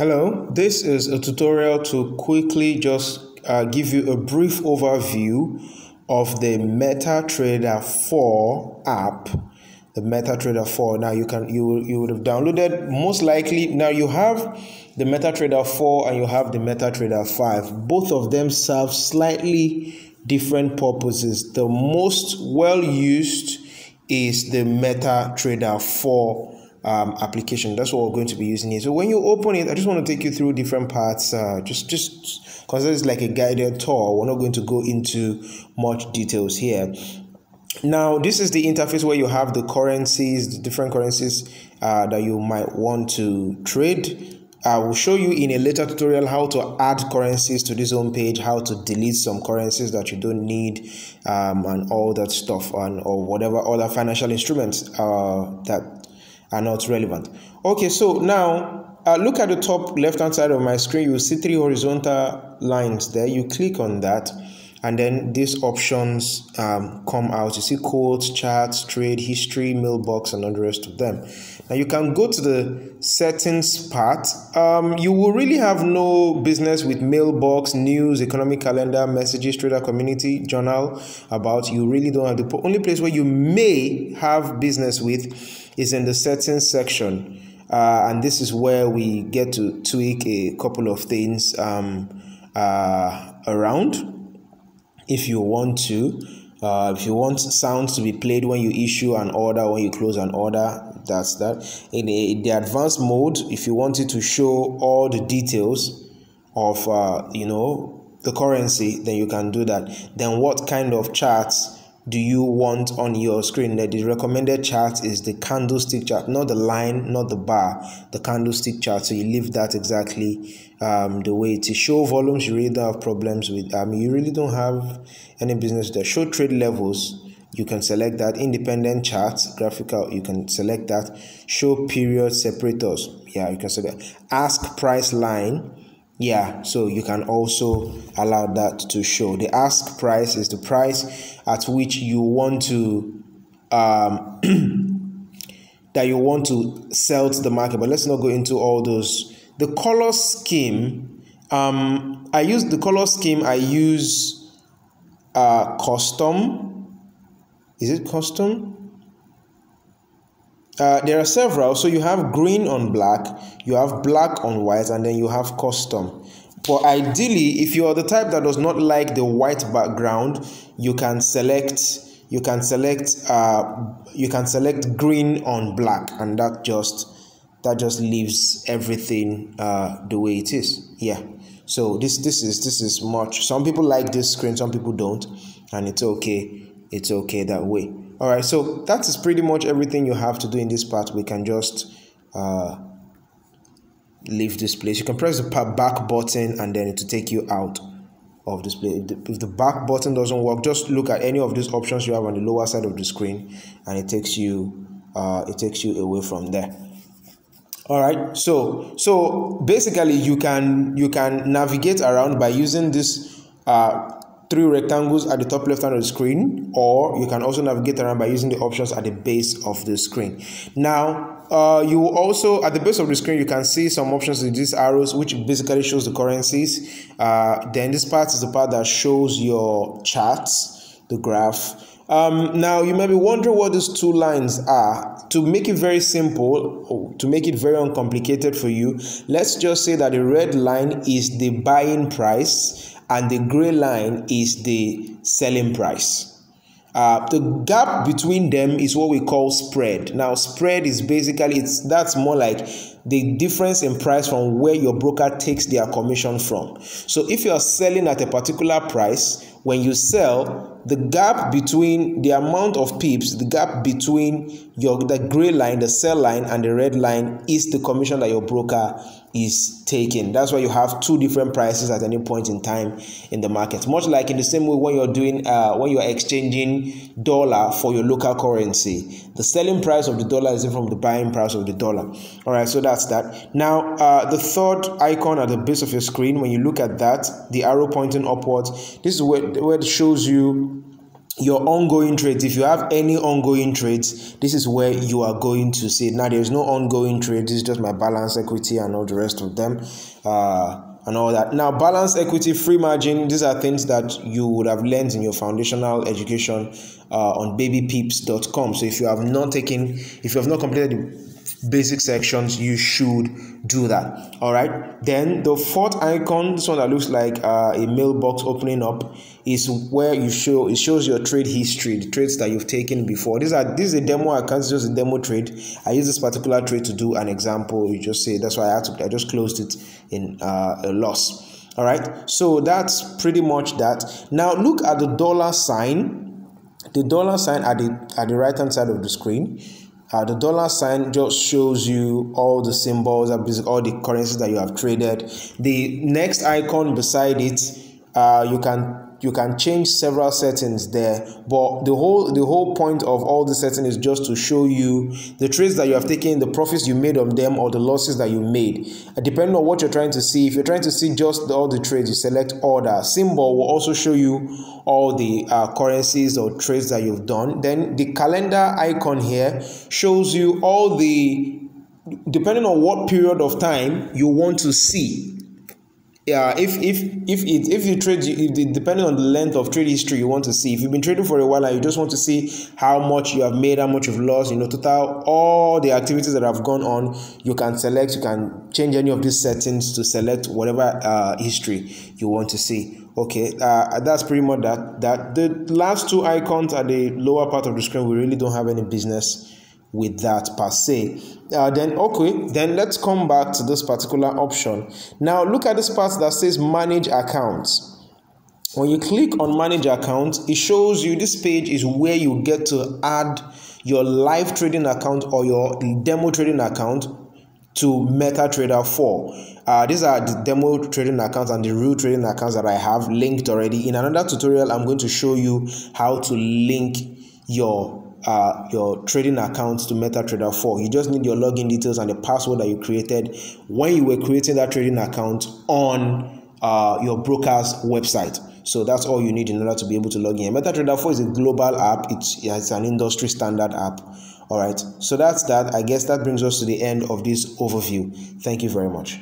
Hello, this is a tutorial to quickly just uh, give you a brief overview of the MetaTrader 4 app. The MetaTrader 4. Now you can you you would have downloaded most likely. Now you have the MetaTrader 4 and you have the MetaTrader 5. Both of them serve slightly different purposes. The most well used is the MetaTrader 4 um, application. That's what we're going to be using here. So when you open it, I just want to take you through different parts. Uh, just just because it's like a guided tour. We're not going to go into much details here. Now, this is the interface where you have the currencies, the different currencies uh, that you might want to trade. I will show you in a later tutorial how to add currencies to this home page, how to delete some currencies that you don't need, um, and all that stuff, and or whatever other financial instruments uh, that are not relevant. Okay, so now uh, look at the top left hand side of my screen. You see three horizontal lines there. You click on that and then these options um, come out. You see quotes, charts, trade, history, mailbox, and all the rest of them. Now you can go to the settings part. Um, you will really have no business with mailbox, news, economic calendar, messages, trader community, journal about. You really don't have the only place where you may have business with is in the settings section. Uh, and this is where we get to tweak a couple of things um, uh, around if you want to. Uh, if you want sounds to be played when you issue an order, when you close an order, that's that. In, in the advanced mode, if you wanted to show all the details of, uh, you know, the currency, then you can do that. Then what kind of charts do you want on your screen? That the recommended chart is the candlestick chart, not the line, not the bar, the candlestick chart. So you leave that exactly um, the way is. Show volumes, you really don't have problems with. Mean, you really don't have any business there. Show trade levels, you can select that. Independent charts, graphical, you can select that. Show period separators, yeah, you can select. Ask price line yeah so you can also allow that to show. The ask price is the price at which you want to um, that you want to sell to the market. But let's not go into all those. The color scheme um, i use the color scheme i use uh, custom. Is it custom uh, there are several. So you have green on black, you have black on white, and then you have custom. But ideally, if you are the type that does not like the white background, you can select you can select uh, you can select green on black, and that just that just leaves everything uh, the way it is. Yeah. So this this is this is much. Some people like this screen, some people don't, and it's okay. It's okay that way all right so that is pretty much everything you have to do in this part. We can just uh, leave this place. You can press the back button and then it will take you out of this place. If the, back button doesn't work just look at any of these options you have on the lower side of the screen and it takes you uh, it takes you away from there. All right so so basically you can you can navigate around by using this uh, three rectangles at the top left hand of the screen or you can also navigate around by using the options at the base of the screen. Now uh, you also at the base of the screen you can see some options with these arrows which basically shows the currencies. Uh, then this part is the part that shows your charts the graph. Um, now you might be wondering what these two lines are. To make it very simple to make it very uncomplicated for you let's just say that the red line is the buying price and the gray line is the selling price. Uh, the gap between them is what we call spread. Now, spread is basically it's that's more like the difference in price from where your broker takes their commission from. So, if you are selling at a particular price, when you sell, the gap between the amount of pips, the gap between your the gray line, the sell line, and the red line is the commission that your broker is taking. That's why you have two different prices at any point in time in the market. Much like in the same way when you're doing uh, when you're exchanging dollar for your local currency, the selling price of the dollar is different from the buying price of the dollar. All right, so that's that. Now, uh, the third icon at the base of your screen, when you look at that, the arrow pointing upwards, this is where, where it shows you your ongoing trades if you have any ongoing trades this is where you are going to see. Now there's no ongoing trade this is just my balance equity and all the rest of them uh, and all that. Now balance equity free margin these are things that you would have learned in your foundational education uh, on babypips.com so if you have not taken if you have not completed the basic sections you should do that. All right? Then the fourth icon this one that looks like uh, a mailbox opening up is where you show it shows your trade history the trades that you've taken before. These are this is a demo account just a demo trade. I use this particular trade to do an example. You just say that's why i had to i just closed it in uh, a loss. All right? So that's pretty much that. Now look at the dollar sign. The dollar sign at the at the right hand side of the screen uh, the dollar sign just shows you all the symbols, all the currencies that you have traded. The next icon beside it, uh, you can you can change several settings there but the whole the whole point of all the settings is just to show you the trades that you have taken the profits you made on them or the losses that you made. Depending on what you're trying to see. If you're trying to see just all the trades you select order. Symbol will also show you all the uh, currencies or trades that you've done. Then the calendar icon here shows you all the depending on what period of time you want to see yeah if if if it if you trade if the, depending on the length of trade history you want to see. If you've been trading for a while and you just want to see how much you have made how much you've lost you know total all the activities that have gone on you can select you can change any of these settings to select whatever uh, history you want to see. Okay uh, that's pretty much that that. The last two icons at the lower part of the screen we really don't have any business with that per se. Uh, then okay, then let's come back to this particular option. Now look at this part that says manage accounts. When you click on manage accounts, it shows you this page is where you get to add your live trading account or your demo trading account to MetaTrader 4. Uh, these are the demo trading accounts and the real trading accounts that I have linked already. In another tutorial, I'm going to show you how to link your uh, your trading accounts to MetaTrader 4. You just need your login details and the password that you created when you were creating that trading account on uh, your broker's website. So that's all you need in order to be able to log in. MetaTrader 4 is a global app. It's, it's an industry standard app. All right. So that's that. I guess that brings us to the end of this overview. Thank you very much.